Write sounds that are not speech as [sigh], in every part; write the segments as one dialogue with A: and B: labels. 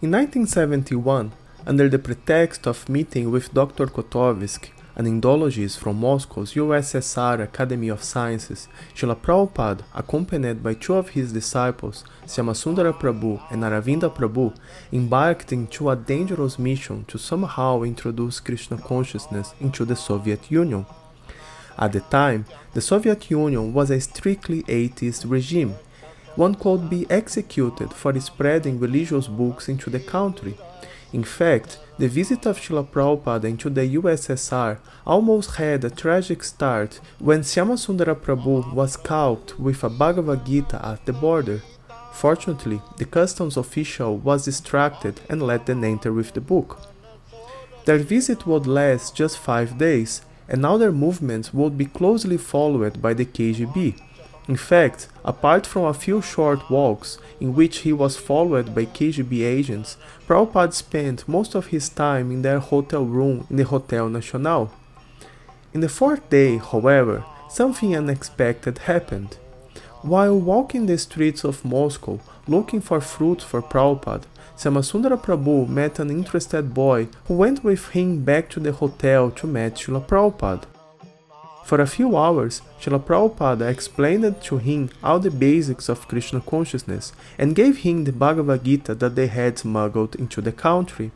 A: In 1971, under the pretext of meeting with Dr. Kotovsky, an Indologist from Moscow's USSR Academy of Sciences, Srila Prabhupada, accompanied by two of his disciples, Syamasundara Prabhu and Aravinda Prabhu, embarked into a dangerous mission to somehow introduce Krishna consciousness into the Soviet Union. At the time, the Soviet Union was a strictly atheist regime. One could be executed for spreading religious books into the country. In fact, the visit of Srila Prabhupada into the USSR almost had a tragic start when Syamasundara Prabhu was caught with a Bhagavad Gita at the border. Fortunately, the customs official was distracted and let them enter with the book. Their visit would last just five days, and all their movements would be closely followed by the KGB. In fact, apart from a few short walks in which he was followed by KGB agents, Prabhupada spent most of his time in their hotel room in the Hotel National. In the fourth day, however, something unexpected happened. While walking the streets of Moscow looking for fruit for Prabhupada, Syamasundara Prabhu met an interested boy who went with him back to the hotel to meet Srila Prabhupada. For a few hours, Srila Prabhupada explained to him all the basics of Krishna consciousness and gave him the Bhagavad Gita that they had smuggled into the country.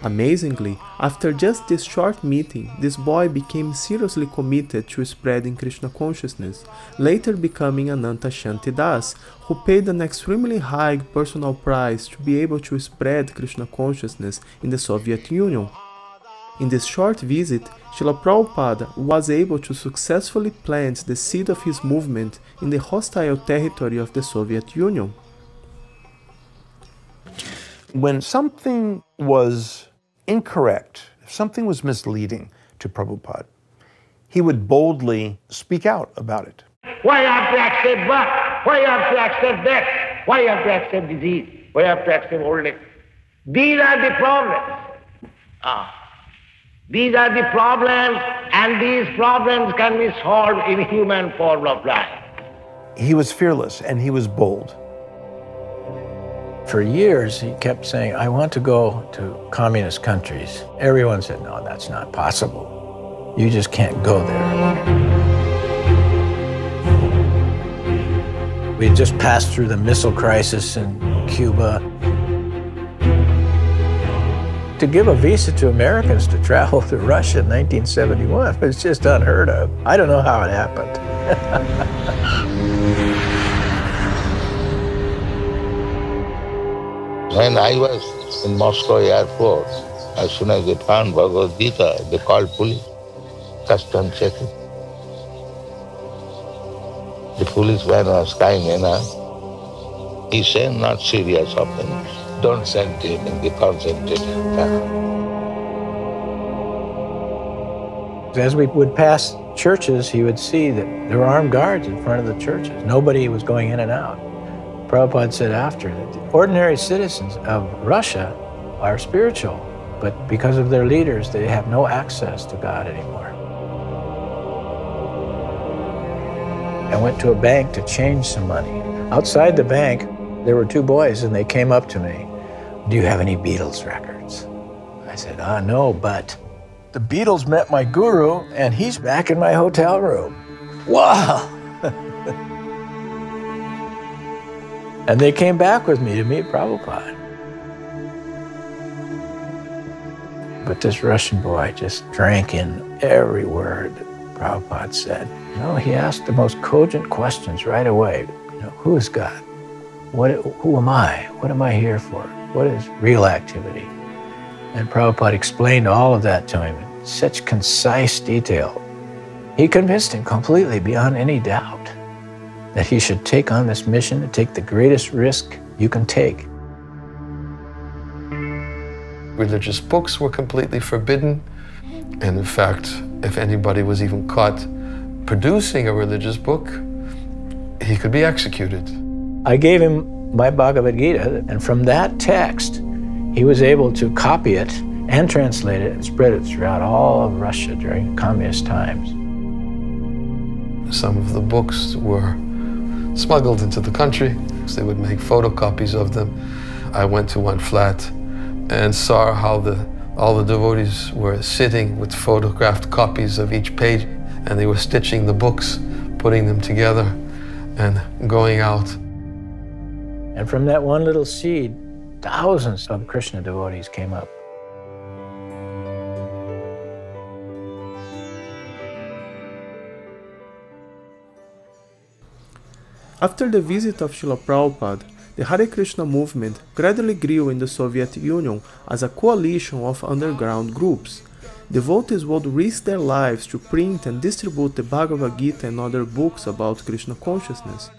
A: Amazingly, after just this short meeting, this boy became seriously committed to spreading Krishna consciousness, later becoming Ananta Shanti Das, who paid an extremely high personal price to be able to spread Krishna consciousness in the Soviet Union. In this short visit, Srila Prabhupada was able to successfully plant the seed of his movement in the hostile territory of the Soviet Union.
B: When something was incorrect, if something was misleading to Prabhupada, he would boldly speak out about it.
C: Why you have to accept birth? Why you have to accept death? Why you have to accept disease? Why you have to accept old age? These are the problems. Ah. These are the problems, and these problems can be solved in human form of life.
B: He was fearless and he was bold.
D: For years, he kept saying, I want to go to communist countries. Everyone said, no, that's not possible. You just can't go there. We had just passed through the missile crisis in Cuba to give a visa to Americans to travel to Russia in 1971 was [laughs] just unheard of. I don't know how it happened. [laughs]
E: when I was in Moscow airport, as soon as they found Bhagavad Gita, they called police, custom checking. The policeman was kind enough. He said, not serious offense don't send him in the concentration camp.
D: As we would pass churches, he would see that there were armed guards in front of the churches. Nobody was going in and out. Prabhupada said after that the ordinary citizens of Russia are spiritual, but because of their leaders, they have no access to God anymore. I went to a bank to change some money. Outside the bank, there were two boys, and they came up to me. Do you have any Beatles records? I said, Ah, no, but the Beatles met my guru, and he's back in my hotel room. Wow! [laughs] and they came back with me to meet Prabhupada. But this Russian boy just drank in every word Prabhupada said. You know, he asked the most cogent questions right away. You know, who is God? What, who am I? What am I here for? What is real activity? And Prabhupada explained all of that to him in such concise detail. He convinced him completely, beyond any doubt, that he should take on this mission and take the greatest risk you can take.
F: Religious books were completely forbidden. And in fact, if anybody was even caught producing a religious book, he could be executed.
D: I gave him my Bhagavad Gita, and from that text, he was able to copy it and translate it and spread it throughout all of Russia during communist times.
F: Some of the books were smuggled into the country. They would make photocopies of them I went to one flat and saw how the, all the devotees were sitting with photographed copies of each page and they were stitching the books, putting them together and going out.
D: And from that one little seed, thousands of Krishna devotees came up.
A: After the visit of Srila Prabhupada, the Hare Krishna movement gradually grew in the Soviet Union as a coalition of underground groups. Devotees would risk their lives to print and distribute the Bhagavad Gita and other books about Krishna consciousness.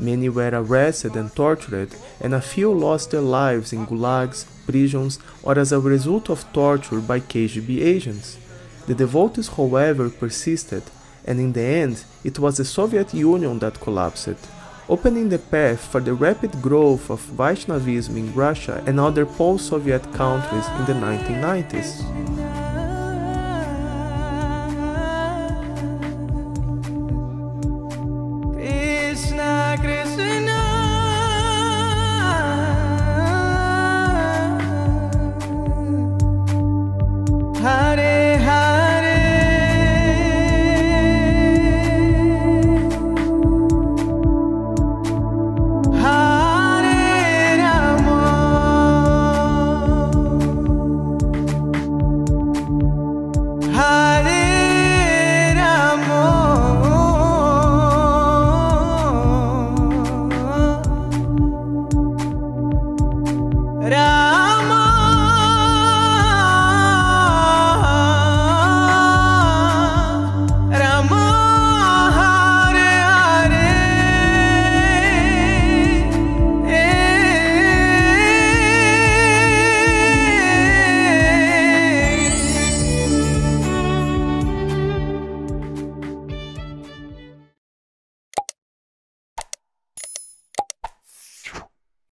A: Many were arrested and tortured, and a few lost their lives in gulags, prisons, or as a result of torture by KGB agents. The devotees, however, persisted, and in the end, it was the Soviet Union that collapsed, opening the path for the rapid growth of Vaishnavism in Russia and other post Soviet countries in the 1990s.